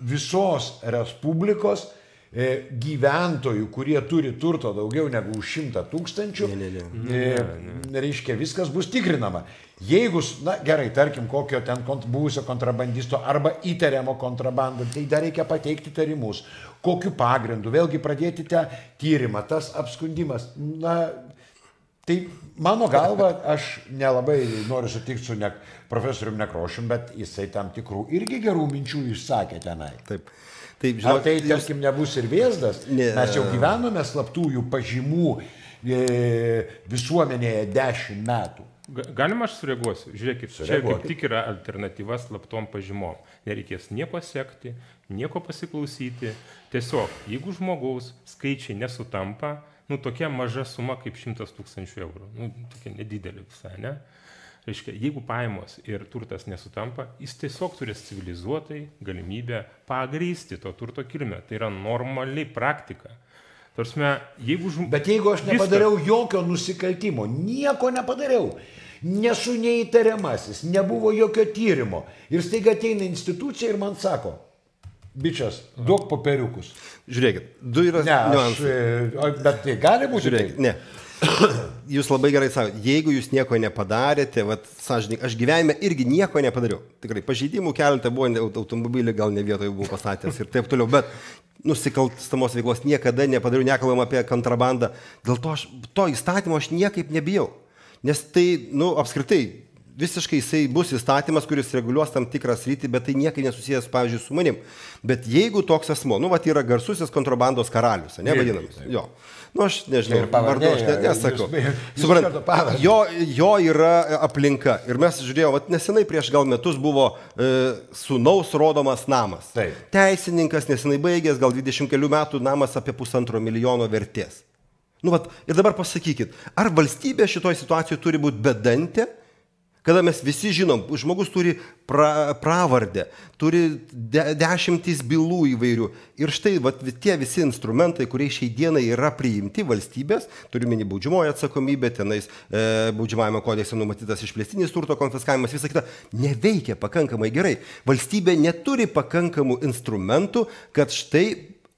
S1: visos Respublikos gyventojų, kurie turi turto daugiau negu už 100 tūkstančių,
S2: Ne, ne,
S1: e, reiškia viskas bus tikrinama. Jeigu, na gerai, tarkim, kokio ten kont, buvusio kontrabandisto arba įtariamo kontrabandą, tai dar reikia pateikti tarimus. Kokiu pagrindu, vėlgi pradėti tą tyrimą, tas apskundimas. Na, Tai mano galva, aš nelabai noriu sutikti su ne, profesoriumi Nekrošim, bet jisai tam tikrų irgi gerų minčių išsakė tenai.
S2: Taip. Taip,
S1: Ar
S2: žinot,
S1: tai,
S2: jūs-
S1: tarkim, nebus ir vėzdas?
S2: Ne.
S1: Mes jau gyvenome slaptųjų pažymų e, visuomenėje dešimt metų.
S3: Ga- Galima aš sureaguosiu? Žiūrėkit, čia
S1: Sureaguokit.
S3: kaip tik yra alternatyva slaptom pažymom. Nereikės nieko sekti, nieko pasiklausyti. Tiesiog, jeigu žmogaus skaičiai nesutampa, nu tokia maža suma kaip 100 tūkstančių eurų, nu tokia nedidelė visai, ne? Reiškia, jeigu pajamos ir turtas nesutampa, jis tiesiog turės civilizuotai galimybę pagrysti to turto kilmę. Tai yra normali praktika. Tarsi, jeigu žmogus...
S1: Bet jeigu aš nepadariau jokio nusikaltimo, nieko nepadariau, nesu neįtariamasis, nebuvo jokio tyrimo ir staiga ateina institucija ir man sako, bičias, duok popieriukus.
S2: Žiūrėkit, du yra
S1: Ne, aš,
S2: niuansai.
S1: e, bet tai gali būti.
S2: Žiūrėkit,
S1: taip?
S2: ne. Jūs labai gerai sakote, jeigu jūs nieko nepadarėte, vat, sąžininkai, aš gyvenime irgi nieko nepadariau. Tikrai pažeidimų keletą buvo, automobilį gal ne vietoje buvau pastatęs ir taip toliau, bet nusikalstamos veiklos niekada nepadariau, nekalbam apie kontrabandą. Dėl to aš, to įstatymo aš niekaip nebijau. Nes tai, nu, apskritai, visiškai jisai bus įstatymas, kuris reguliuos tam tikrą sritį, bet tai niekai nesusijęs, pavyzdžiui, su manim. Bet jeigu toks asmo, nu, va, yra garsusis kontrabandos karalius, ne vadinamas. Jo. Nu, aš nežinau,
S1: Ir pavardė,
S2: vardu aš net nesakau.
S1: jūs iš
S2: Suprant,
S1: karto pavardę.
S2: jo, jo yra aplinka. Ir mes žiūrėjome, nesenai prieš gal metus buvo e, sunaus rodomas namas.
S1: Taip.
S2: Teisininkas nesenai baigęs, gal 20 kelių metų namas apie pusantro milijono vertės. Nu, vat, ir dabar pasakykit, ar valstybė šitoje situacijoje turi būti bedantė, kada mes visi žinom, žmogus turi pra, pravardę, turi de, dešimtis bylų įvairių. Ir štai vat, tie visi instrumentai, kurie šiai dienai yra priimti valstybės, turiu minį baudžiamoją atsakomybę, tenais e, baudžiamajame kodekse numatytas išplėstinis turto konfiskavimas, visa kita, neveikia pakankamai gerai. Valstybė neturi pakankamų instrumentų, kad štai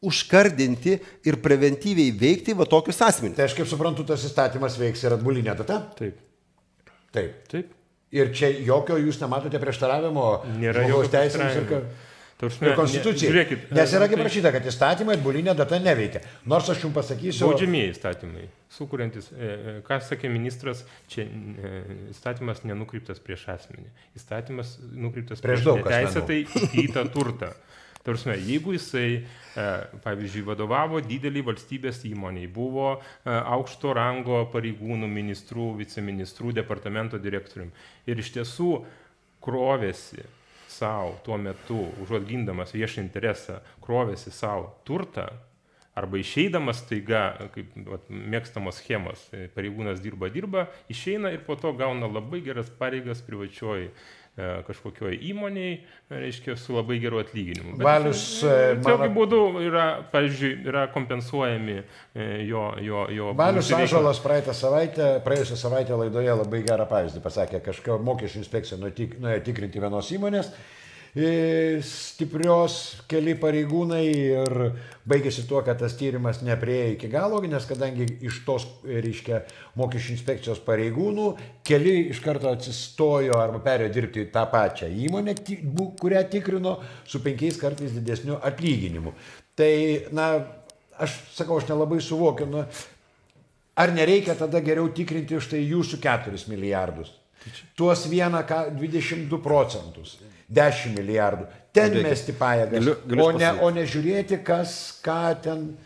S2: užkardinti ir preventyviai veikti va tokius asmenys.
S1: Tai aš kaip suprantu, tas įstatymas veiks ir atbulinė data?
S3: Taip.
S1: Taip.
S3: Taip.
S1: Ir čia jokio jūs nematote prieštaravimo žmogaus teisėms ir,
S3: prieštaravimo.
S1: ka-
S3: Ta prasme,
S1: ir konstitucijai.
S3: ne- žiūrėkit,
S1: Nes yra kaip
S3: tai-
S1: parašyta, kad įstatymai atbulinė data neveikia. Nors aš jums pasakysiu.
S3: Baudžiamieji įstatymai, sukuriantis, e, e, ką sakė ministras, čia e, įstatymas nenukryptas prieš asmenį. Įstatymas nukryptas
S1: Prieš
S3: prieš,
S1: daug
S3: teisėtai įgytą turtą. Tarsi, jeigu jisai, e, pavyzdžiui, vadovavo didelį valstybės įmoniai, buvo e, aukšto rango pareigūnų, ministrų, viceministrų, departamento direktorium ir iš tiesų krovėsi savo tuo metu, užuot gindamas viešą interesą, krovėsi savo turtą, arba išeidamas taiga, kaip vat, mėgstamos schemos, pareigūnas dirba, dirba, išeina ir po to gauna labai geras pareigas privačioj e, kažkokioj įmoniai, reiškia, su labai geru atlyginimu. Bet,
S1: Valius,
S3: e,
S1: e,
S3: Tokiu
S1: mano-
S3: būdu yra, pavyzdžiui, yra kompensuojami jo, jo, jo.
S1: Valius Ažalas praeitą savaitę, praėjusią savaitę laidoje labai gerą pavyzdį pasakė, kažką mokesčių inspekcija nuėjo tikrinti vienos įmonės, stiprios keli pareigūnai ir baigėsi tuo, kad tas tyrimas neprieėjo iki galo, nes kadangi iš tos, e, reiškia, mokesčių inspekcijos pareigūnų keli iš karto atsistojo arba perėjo dirbti tą pačią įmonę, kurią tikrino su penkiais kartais didesniu atlyginimu. Tai, na, aš sakau, aš nelabai suvokiu, nu, Ar nereikia tada geriau tikrinti štai jūsų 4 milijardus? Tuos vieną, ką 22 procentus, 10 milijardų. Ten
S2: Žiūrėkit,
S1: mesti pajėgas.
S2: galiu- galiu
S1: O ne, o ne žiūrėti, kas ką ten.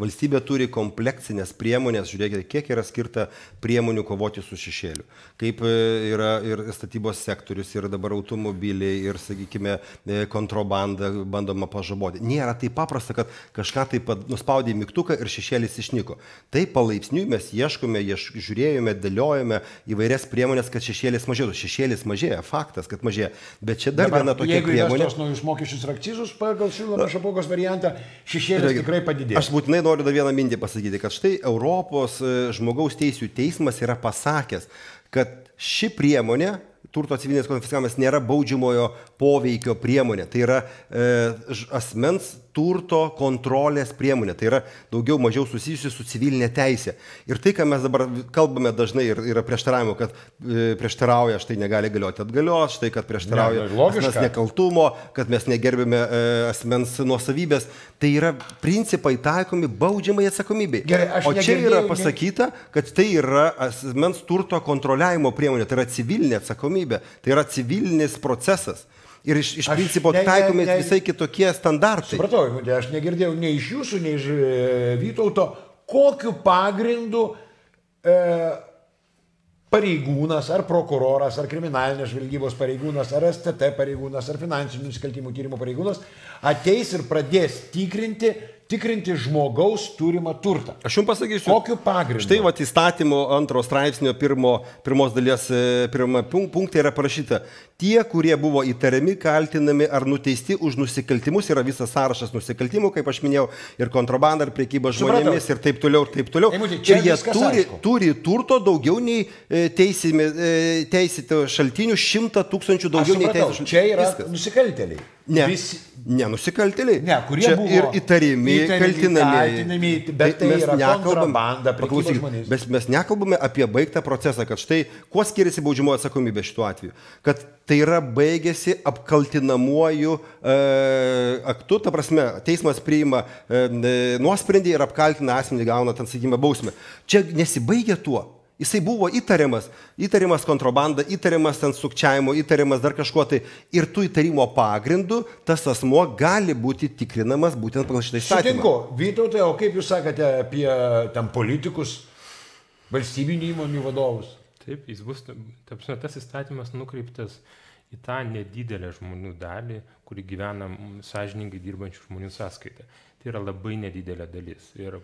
S2: Valstybė turi kompleksinės priemonės, žiūrėkite, kiek yra skirta priemonių kovoti su šešėliu. Kaip e, yra ir statybos sektorius, ir dabar automobiliai, ir, sakykime, e, kontrabanda bandoma pažaboti. Nėra taip paprasta, kad kažką taip nuspaudė mygtuką ir šešėlis išnyko. Tai palaipsniui mes ieškome, ieš, žiūrėjome, dėliojame įvairias priemonės, kad šešėlis mažėtų. Šešėlis mažėja, faktas, kad mažėja. Bet čia dar
S1: Dabar,
S2: viena tokia
S1: jeigu
S2: priemonė.
S1: įvestos naujus mokesčius ir akcizus pagal siūlomą šapokos variantą, šešėlis tikrai padidės.
S2: Aš būtinai noriu dar vieną mintį pasakyti, kad štai Europos e, žmogaus teisų teismas yra pasakęs, kad ši priemonė, turto civilinės konfiskavimas, nėra baudžiamojo poveikio priemonė. Tai yra e, asmens turto kontrolės priemonė. Tai yra daugiau mažiau susijusi su civilinė teisė. Ir tai, ką mes dabar kalbame dažnai ir yra prieštaravimo, kad e, prieštarauja, štai negali galioti atgalios, štai kad prieštarauja
S1: Ne,
S2: asmens nekaltumo, kad mes negerbėme e, asmens nuosavybės. Tai yra principai taikomi baudžiamai atsakomybei.
S1: Gerai,
S2: o čia yra pasakyta, kad tai yra asmens turto kontroliavimo priemonė, tai yra civilinė atsakomybė, tai yra civilinis procesas. Ir iš, iš principo
S1: ne, ne,
S2: taikomi
S1: ne.
S2: visai kitokie standartai.
S1: Supratau, Eimutė, aš negirdėjau nei iš jūsų, nei iš e, Vytauto, kokiu pagrindu e, pareigūnas, ar prokuroras, ar kriminalinės žvalgybos pareigūnas, ar STT pareigūnas, ar finansinių nusikaltimų tyrimo pareigūnas ateis ir pradės tikrinti, tikrinti žmogaus turimą turtą.
S2: Aš jums pasakysiu.
S1: Kokiu pagrindu?
S2: Štai va įstatymo antro straipsnio pirmo, pirmos dalies e, pirmame punk- punkte yra parašyta, tie, kurie buvo įtariami, kaltinami ar nuteisti už nusikaltimus, yra visas sąrašas nusikaltimų, kaip aš minėjau, ir kontrabanda, ir priekyba
S1: Supratau.
S2: žmonėmis, ir taip toliau, ir taip toliau.
S1: Eimuti,
S2: ir jie turi,
S1: aišku.
S2: turi turto daugiau nei e, e, teisėtų šaltinių, šimtą tūkstančių daugiau nei
S1: supratau,
S2: teisėtų
S1: čia yra
S2: Viskas.
S1: nusikaltėliai.
S2: Ne,
S1: Visi,
S2: ne nusikaltėliai.
S1: Ne, kurie
S2: Čia
S1: buvo
S2: ir įtarimi, kaltinamieji,
S1: bet tai
S2: mes
S1: yra
S2: nekalbam-
S1: kontrabanda, prekyba
S2: paklausykit,
S1: žmonėmis.
S2: Mes, mes nekalbame apie baigtą procesą, kad štai kuo skiriasi baudžiamoji atsakomybė šituo atveju. Kad tai yra baigėsi apkaltinamuoju e, aktu, ta prasme, teismas priima e, nuosprendį ir apkaltina asmenį, gauna ten, sakykime, bausmę. Čia nesibaigia tuo. Jisai buvo įtariamas, įtariamas kontrabanda, įtariamas ten sukčiavimo, įtariamas dar kažkuo tai. Ir tų įtarimo pagrindų tas asmo gali būti tikrinamas būtent pagal šitą įstatymą.
S1: Sutinku, Vytautai, o kaip jūs sakate apie ten politikus, valstybinių įmonių vadovus?
S3: Taip, jis bus, ta prasme, tas įstatymas nukreiptas į tą nedidelę žmonių dalį, kuri gyvena sąžiningai dirbančių žmonių sąskaitą. Tai yra labai nedidelė dalis. Ir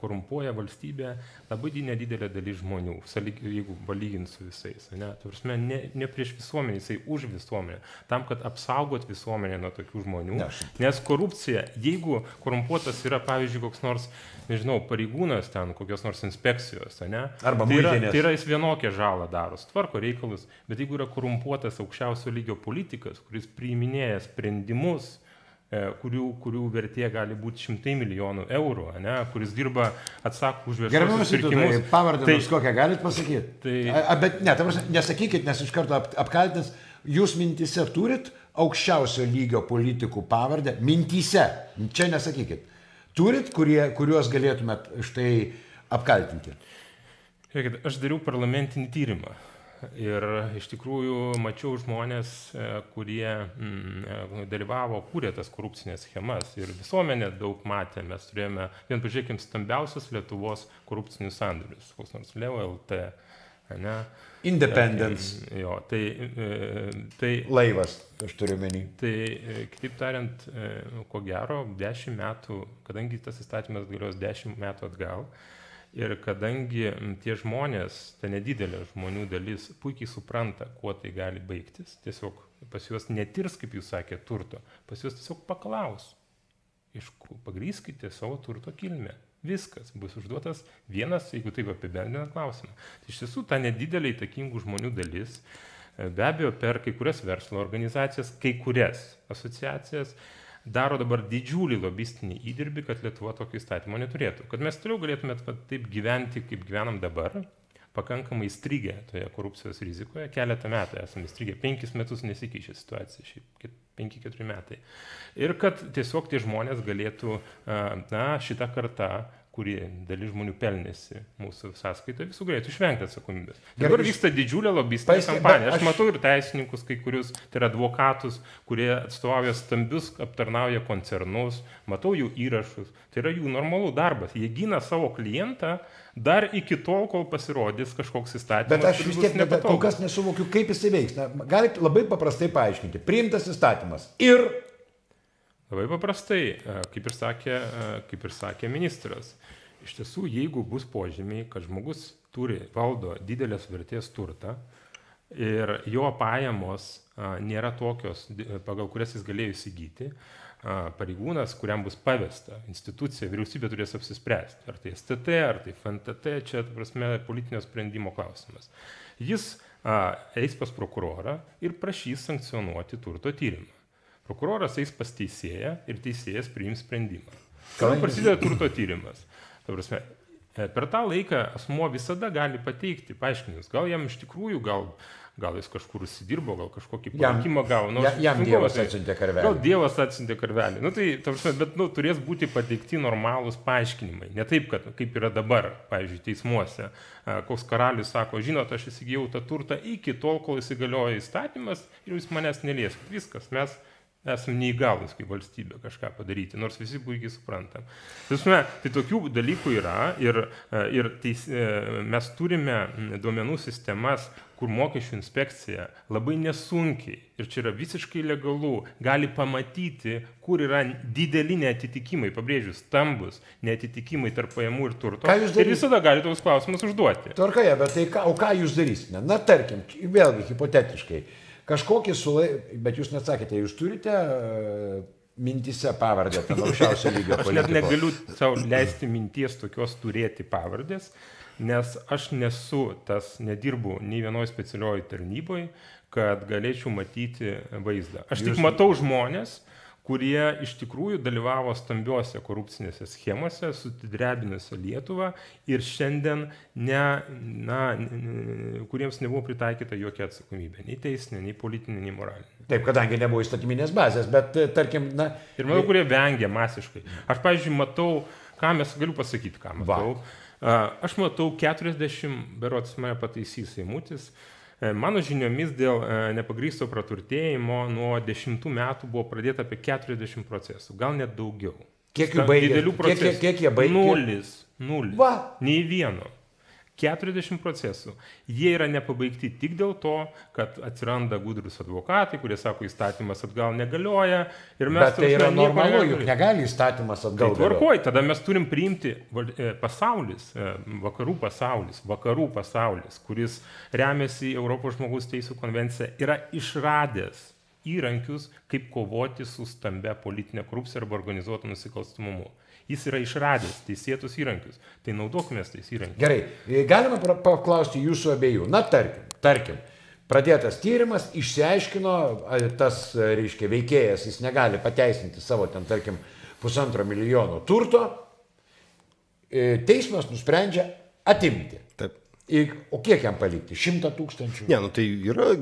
S3: korumpuoja valstybė labai nedidelė dalis žmonių, jeigu palygint su visais. Ne, prasme, ne, ne prieš visuomenę, jisai už visuomenę, tam, kad apsaugot visuomenę nuo tokių žmonių. Ne. Nes korupcija, jeigu korumpuotas yra, pavyzdžiui, koks nors, nežinau, pareigūnas ten, kokios nors inspekcijos, ne?
S1: Arba
S3: tai yra, tai yra jis vienokią žalą daro, tvarko reikalus, bet jeigu yra korumpuotas aukščiausio lygio politikas, kuris priiminėja sprendimus, kurių, kurių vertė gali būti šimtai milijonų eurų, ne, kuris dirba, atsako už viešuosius pirkimus.
S1: Pavardę, tai, kokią galit pasakyti?
S3: Tai,
S1: a, bet ne, tavars, nesakykit, nes iš karto ap, apkaltins, jūs mintise turit aukščiausio lygio politikų pavardę, mintise, čia nesakykit. Turit, kurie, kuriuos galėtumėt štai apkaltinti?
S3: Žiūrėkit, aš dariau parlamentinį tyrimą Ir iš tikrųjų mačiau žmonės, e, kurie mm, e, dalyvavo, kūrė tas korupcinės schemas. Ir visuomenė daug matė. Mes turėjome, vien pažiūrėkim, stambiausias Lietuvos korupcinius sandorius. Koks nors Leo LT. Ne?
S1: Independence.
S3: Jo, tai, tai.
S1: Laivas, aš turiu menį.
S3: Tai, kitaip tariant, ko gero, dešimt metų, kadangi tas įstatymas galios dešimt metų atgal, Ir kadangi tie žmonės, ta nedidelė žmonių dalis puikiai supranta, kuo tai gali baigtis, tiesiog pas juos netirs, kaip jūs sakėte, turto, pas juos tiesiog paklaus, iš kur pagryskite savo turto kilmę. Viskas bus užduotas vienas, jeigu taip apibendrinant klausimą. Tai iš tiesų ta nedidelė įtakingų žmonių dalis, be abejo, per kai kurias verslo organizacijas, kai kurias asociacijas, daro dabar didžiulį lobistinį įdirbį, kad Lietuva tokio įstatymo neturėtų. Kad mes toliau galėtume taip gyventi, kaip gyvenam dabar, pakankamai įstrigę toje korupcijos rizikoje, keletą metų esame įstrigę, penkis metus nesikeičia situacija, šiaip penki, keturi metai. Ir kad tiesiog tie žmonės galėtų, na, šitą kartą kurį dalis žmonių pelnėsi mūsų sąskaitoje, visų galėtų išvengti atsakomybės. Dabar vyksta didžiulė lobistinė Paiskia, kampanija. Aš, aš matau ir teisininkus, kai kurius, tai yra advokatus, kurie atstovauja stambius, aptarnauja koncernus, matau jų įrašus. Tai yra jų normalų darbas. Jie gina savo klientą dar iki tol, kol pasirodys kažkoks įstatymas.
S1: Bet aš vis tiek ne, kol kas nesuvokiu, kaip jis įveiks. Galite labai paprastai paaiškinti. Priimtas įstatymas. Ir
S3: Labai paprastai, e, kaip ir, sakė, e, kaip ir sakė ministras, iš tiesų, jeigu bus požymiai, kad žmogus turi, valdo didelės vertės turtą ir jo pajamos e, nėra tokios, pagal kurias jis galėjo įsigyti, pareigūnas, kuriam bus pavesta, institucija, vyriausybė turės apsispręsti, ar tai STT, ar tai FNTT, čia, prasme, politinio sprendimo klausimas. Jis a, eis pas prokurorą ir prašys sankcionuoti turto tyrimą. Prokuroras eis pas teisėją ir teisėjas priims sprendimą. Tada prasideda turto tyrimas. Ta prasme, e, per tą laiką asmuo visada gali pateikti paaiškinimus. Gal jam iš tikrųjų, gal, gal jis kažkur užsidirbo, gal kažkokį palaikymą gavo.
S1: Nu, jam, jam Dievas tai, atsintė karvelį.
S3: Gal Dievas atsintė karvelį. Nu, tai, prasme, bet nu, turės būti pateikti normalūs paaiškinimai. Ne taip, kad, kaip yra dabar, pavyzdžiui, teismuose. Koks karalius sako, žinot, aš įsigijau tą turtą iki tol, kol įsigalioja įstatymas ir jūs manęs nelieskit. Viskas, mes esame neįgalus kaip valstybė kažką padaryti, nors visi puikiai suprantam. Tasme, tai tokių dalykų yra ir, e, ir teis, e, mes turime duomenų sistemas, kur mokesčių inspekcija labai nesunkiai, ir čia yra visiškai legalu, gali pamatyti, kur yra dideli netitikimai, pabrėžiu, stambus netitikimai tarp pajamų ir turto. Ir visada gali tos klausimus užduoti.
S1: Tvarkoje, bet tai ką, o ką jūs darysite? Na, tarkim, vėlgi hipotetiškai kažkokį sulai, bet jūs neatsakėte, jūs turite uh, mintise pavardę, ten aukščiausio lygio.
S3: Aš net negaliu savo leisti minties tokios turėti pavardės, nes aš nesu tas, nedirbu nei vienoje specialioje tarnyboje, kad galėčiau matyti vaizdą. Aš jūs... tik matau žmonės, kurie iš tikrųjų dalyvavo stambiuose korupcinėse schemose, sudrebinusią Lietuvą ir šiandien, ne, na, kuriems nebuvo pritaikyta jokia atsakomybė, nei teisinė, nei politinė, nei moralinė.
S1: Taip, kadangi nebuvo įstatyminės bazės, bet tarkim, na.
S3: Ir manau, kurie vengia masiškai. Aš, pavyzdžiui, matau, ką mes galiu pasakyti, ką matau. Va. Aš matau 40, berots mane pataisys įmutis, E, mano žiniomis dėl e, nepagrysto praturtėjimo nuo 10 metų buvo pradėta apie 40 procesų, gal net daugiau.
S1: Kiek jų baigė?
S3: Didelių procesų.
S1: Kiek, kiek, kiek jie baigė?
S3: Nulis. Nulis. Va. Nei vieno. 40 procesų. Jie yra nepabaigti tik dėl to, kad atsiranda gudrus advokatai, kurie sako, įstatymas atgal negalioja.
S1: Bet tai yra normalu, juk negali įstatymas atgal.
S3: Tai tvarkoj, tada mes turim priimti e, pasaulis, e, vakarų pasaulis, vakarų pasaulis, kuris remiasi Europos žmogaus teisų konvencija, yra išradęs įrankius, kaip kovoti su stambia politinė korupcija arba organizuotų nusikalstumumu. Jis yra išradęs teisėtus įrankius. Tai naudokime tais įrankiais.
S1: Gerai, e, galima paklausti jūsų abiejų. Na, tarkim, tarkim, pradėtas tyrimas, išsiaiškino, tas, reiškia, veikėjas, jis negali pateisinti savo ten, tarkim, pusantro milijono turto, e, teismas nusprendžia atimti.
S2: Taip.
S1: O kiek jam palikti? Šimtą tūkstančių?
S2: Ne, nu tai yra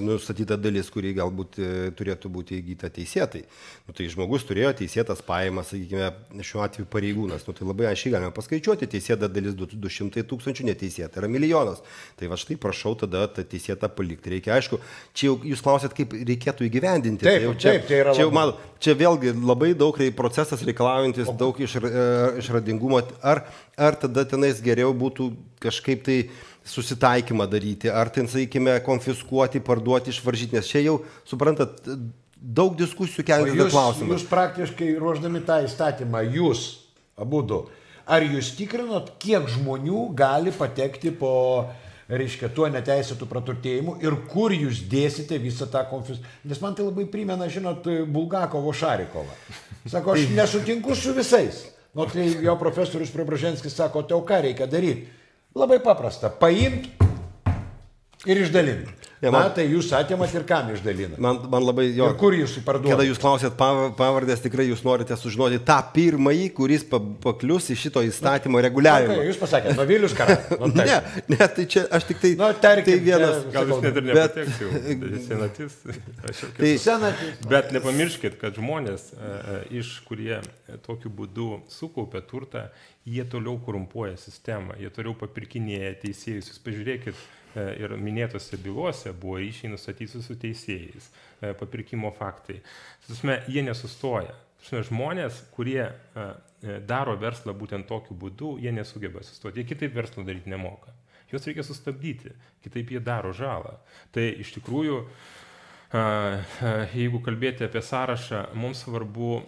S2: nustatyta dalis, kuri galbūt e, turėtų būti įgyta teisėtai. Nu, tai žmogus turėjo teisėtas pajamas, sakykime, šiuo atveju pareigūnas. Nu, tai labai aiškiai galime paskaičiuoti, teisėta dalis 200 tūkstančių, neteisėta yra milijonas. Tai va štai prašau tada tą teisėtą palikti. Reikia, aišku, čia jau jūs klausėt, kaip reikėtų įgyvendinti.
S1: Taip,
S2: tai
S1: čia, taip, tai yra.
S2: Čia, labai... man, čia vėlgi labai daug procesas reikalaujantis, o... daug iš, e, išradingumo. Ar, ar tada tenais geriau būtų kažkaip tai susitaikymą daryti, ar ten, sakykime, konfiskuoti, parduoti, išvaržyti, nes čia jau, suprantat, daug diskusijų kelia klausimas.
S1: Jūs praktiškai ruoždami tą įstatymą, jūs abu du, ar jūs tikrinot, kiek žmonių gali patekti po, reiškia, tuo neteisėtų praturtėjimu ir kur jūs dėsite visą tą konfis... Nes man tai labai primena, žinot, Bulgakovo Šarikovą. Sako, aš nesutinku su visais. Nu, tai jo profesorius Prebraženskis sako, o ką reikia daryti? Labai paprasta. Paimti ir išdalinti. Ja, man, Na, tai jūs atėmat ir kam išdalinat?
S2: Man, man labai jo.
S1: Ir kur jūs parduodate?
S2: Kada jūs klausėt pavardės, tikrai jūs norite sužinoti tą pirmąjį, kuris paklius į šito įstatymo reguliavimą.
S1: Okay, jūs pasakėte, nuo Vilius karalius. Nu,
S2: ne, ne, tai čia aš tik tai...
S1: Nu, tarkim,
S2: tai vienas.
S3: Ne, gal jūs net ir nepateksiu. Bet, senatis. Tai senatis. Bet nepamirškit, kad žmonės, e, e, iš kurie tokiu būdu sukaupia turtą, jie toliau korumpuoja sistemą, jie toliau papirkinėja teisėjus. Jūs pažiūrėkit, E, ir minėtose bylose buvo ryšiai nustatyti su teisėjais, e, papirkimo faktai. Susme, jie nesustoja. Susme, žmonės, kurie e, daro verslą būtent tokiu būdu, jie nesugeba sustoti. Jie kitaip verslo daryti nemoka. Juos reikia sustabdyti, kitaip jie daro žalą. Tai iš tikrųjų, jeigu kalbėti apie sąrašą, mums svarbu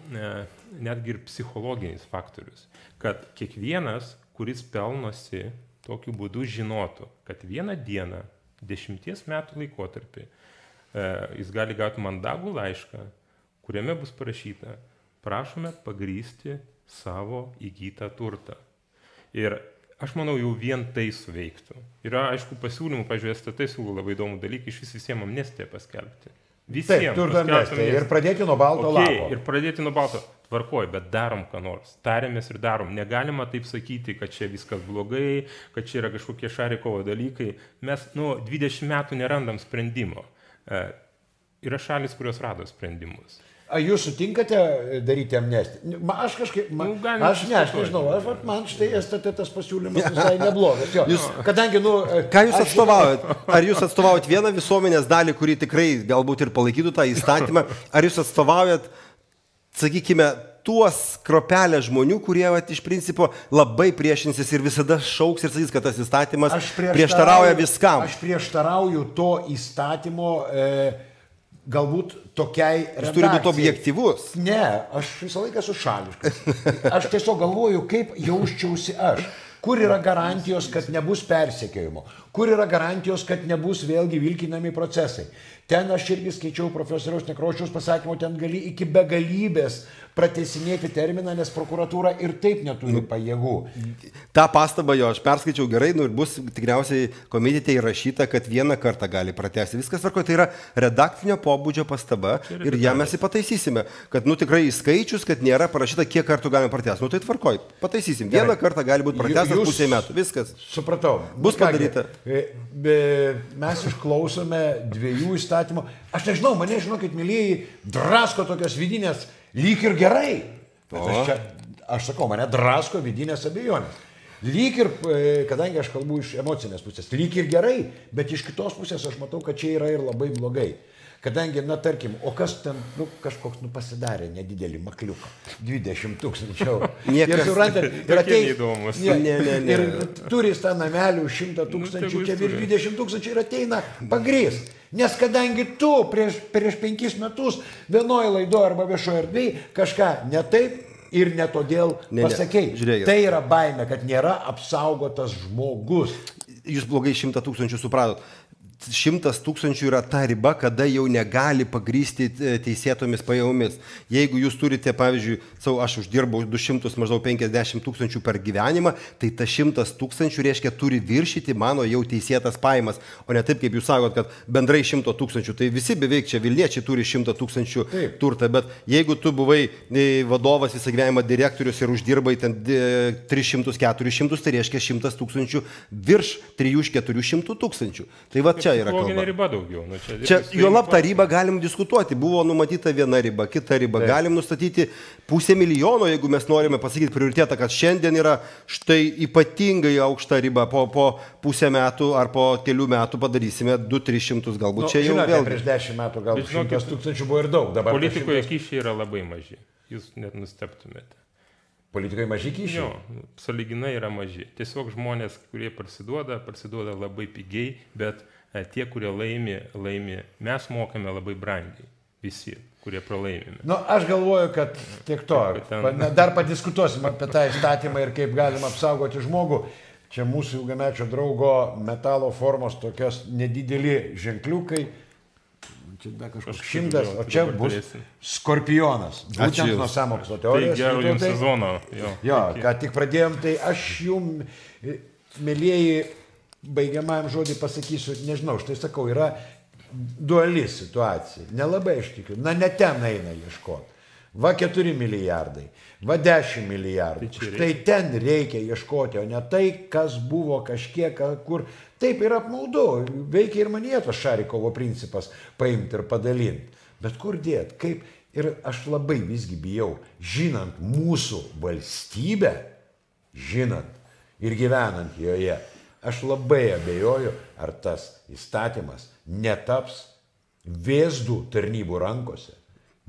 S3: netgi ir psichologinis faktorius, kad kiekvienas, kuris pelnosi tokiu būdu žinotų, kad vieną dieną, dešimties metų laikotarpį, e, jis gali gauti mandagų laišką, kuriame bus parašyta, prašome pagrysti savo įgytą turtą. Ir aš manau, jau vien tai suveiktų. Yra, aišku, pasiūlymų, pažiūrėjau, STT siūlo labai įdomų dalyką, iš vis visiems amnestiją paskelbti. Visiems.
S1: Taip, turto amnestiją. Ir pradėti nuo balto okay, lapo.
S3: Ir pradėti nuo balto tvarkoj, bet darom ką nors, tariamės ir darom. Negalima taip sakyti, kad čia viskas blogai, kad čia yra kažkokie šarikovo dalykai. Mes, nu, 20 metų nerandam sprendimo. E, yra šalis, kurios rado sprendimus.
S1: Ar jūs sutinkate daryti amnestiją? Aš kažkaip, man, nu, aš ne, aš nežinau, aš, man štai STT tas pasiūlymas visai neblogas. Jo. Jūs,
S2: kadangi, nu, ką jūs atstovaujat? Ar jūs atstovaujat vieną visuomenės dalį, kuri tikrai galbūt ir palaikytų tą įstatymą, ar jūs atstovaujat sakykime, tuos kropelę žmonių, kurie vat, iš principo labai priešinsis ir visada šauks ir sakys, kad tas įstatymas prieštarauja viskam.
S1: Aš prieštarauju to įstatymo e, galbūt tokiai...
S2: Jis turi būti objektivus.
S1: Ne, aš visą laiką esu šališkas. Aš tiesiog galvoju, kaip jausčiausi aš. Kur yra garantijos, kad nebus persekiojimo? Kur yra garantijos, kad nebus vėlgi vilkinami procesai? Ten aš irgi skaičiau profesoriaus Nekrošiaus pasakymų, ten gali iki begalybės pratesinėti terminą, nes prokuratūra ir taip neturi nu, pajėgų.
S2: Ta pastaba jo, aš perskaičiau gerai, nu ir bus tikriausiai komitete įrašyta, kad vieną kartą gali pratesti. Viskas tvarko, tai yra redakcinio pobūdžio pastaba ir ją mes įpataisysime, kad nu tikrai skaičius, kad nėra parašyta, kiek kartų galime pratesti. Nu tai tvarkoj, pataisysim. Vieną gerai. kartą gali būti pratestas pusė metų. Viskas.
S1: Supratau.
S2: Bus padaryta.
S1: E, mes išklausome dviejų įstatymų. Aš nežinau, mane, žinokit, mylėjai, drasko tokios vidinės, lyg ir gerai. Bet aš čia, aš sakau, mane drasko vidinės abejonės. Lyg ir, e, kadangi aš kalbu iš emocinės pusės, lyg ir gerai, bet iš kitos pusės aš matau, kad čia yra ir labai blogai. Kadangi, na tarkim, o kas ten, nu, kažkoks, nu, pasidarė nedidelį makliuką. 20 tūkstančių eurų.
S2: Niekas-
S1: Ir suprantat, ir
S3: neįdomūs.
S1: Ne,
S2: Ne, ne, ne.
S1: Ir turi tą namelį už 100 tūkstančių,
S3: tegu jis
S1: čia virš
S3: turi.
S1: 20 tūkstančių ir ateina pagrys. Nes kadangi tu prieš, prieš penkis metus vienoje laidoje arba viešoje erdvėje kažką ne taip ir ne todėl
S2: Ne, ne.
S1: pasakėjai.
S2: Žiūrėkit.
S1: Tai yra baime, kad nėra apsaugotas žmogus.
S2: jūs blogai šimtą tūkstančių supratot. Šimtas tūkstančių yra ta riba, kada jau negali pagrysti e, teisėtomis pajamomis. Jeigu jūs turite, pavyzdžiui, savo, aš uždirbau 200 maždaug 50 tūkstančių per gyvenimą, tai ta šimtas tūkstančių reiškia turi viršyti mano jau teisėtas pajamas, o ne taip, kaip jūs sakot, kad bendrai šimto tūkstančių. Tai visi beveik čia Vilniečiai turi šimtą tūkstančių
S1: Taip.
S2: turtą, bet jeigu tu buvai e, vadovas visą gyvenimą direktorius ir uždirbai ten e, 300-400, tai reiškia 100 tūkstančių virš 300-400 tūkstančių. Tai va čia yra kalba.
S3: riba daugiau. Nu, čia
S2: Čia jo lab tą ribą galim diskutuoti. Buvo numatyta viena riba, kita riba.
S1: Taip.
S2: Galim nustatyti pusę milijono, jeigu mes norime pasakyti prioritetą, kad šiandien yra štai ypatingai aukšta riba. Po, po pusę metų ar po kelių metų padarysime 2-300 galbūt.
S1: Nu,
S2: čia jau
S1: žinote,
S2: vėl.
S1: prieš dešimt metų gal
S3: Bet žinokit,
S1: 100 tūkstančių buvo ir daug. Dabar
S3: Politikoje
S1: 100
S3: kyšiai yra labai maži. Jūs net nusteptumėte.
S1: Politikoje maži kyšiai.
S3: Jo, saliginai yra maži. Tiesiog žmonės, kurie parsiduoda, parsiduoda labai pigiai, bet tie, kurie laimi, laimi, mes mokame labai brangiai. Visi, kurie pralaimime.
S1: Nu, aš galvoju, kad tiek to.
S3: Kad ten-
S1: na, Dar padiskutuosim apie tą įstatymą ir kaip galima apsaugoti žmogų. Čia mūsų ilgamečio draugo metalo formos tokios nedideli ženkliukai. Čia dar kažkoks šimtas, o
S3: tai
S1: čia bus
S3: turėsim.
S1: skorpionas.
S2: Ačiū
S1: Būtent
S2: Jums.
S1: nuo samokslo
S3: Tai
S1: teorijos.
S3: gero jums sezono. Jo,
S1: Jo, ką tik pradėjom, tai aš jum, e, mėlyjeji, baigiamajam žodį pasakysiu, nežinau, štai sakau, yra duali situacija. Nelabai aš tikiu. Na, ne ten eina ieškoti. Va 4 milijardai, va 10 milijardų.
S3: Tai
S1: Štai ten reikia ieškoti, o ne tai, kas buvo kažkiek, kur. Taip yra apmaudu. Veikia ir manėtos Šarikovo principas paimti ir padalinti. Bet kur dėt? Kaip? Ir aš labai visgi bijau, žinant mūsų valstybę, žinant ir gyvenant joje, aš labai abejoju, ar tas įstatymas netaps vėzdų tarnybų rankose,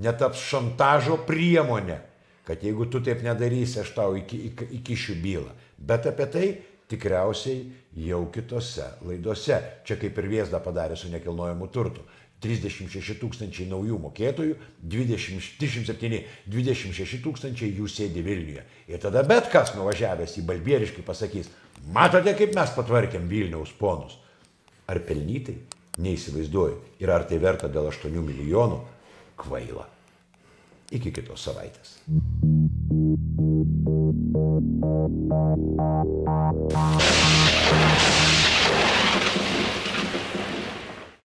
S1: netaps šantažo priemonė, kad jeigu tu taip nedarysi, aš tau iki, iki, įkišiu bylą. Bet apie tai tikriausiai jau kitose laidose. Čia kaip ir Vėzda padarė su nekilnojamu turtu. 36 tūkstančiai naujų mokėtojų, 20, 37, 26 tūkstančiai jų sėdi Vilniuje. Ir tada bet kas nuvažiavęs į Balbieriškį pasakys, matote, kaip mes patvarkėm Vilniaus ponus. Ar pelnytai? Neįsivaizduoju. Ir ar tai verta dėl 8 milijonų? Kvaila. Iki kitos savaitės.
S4: Thank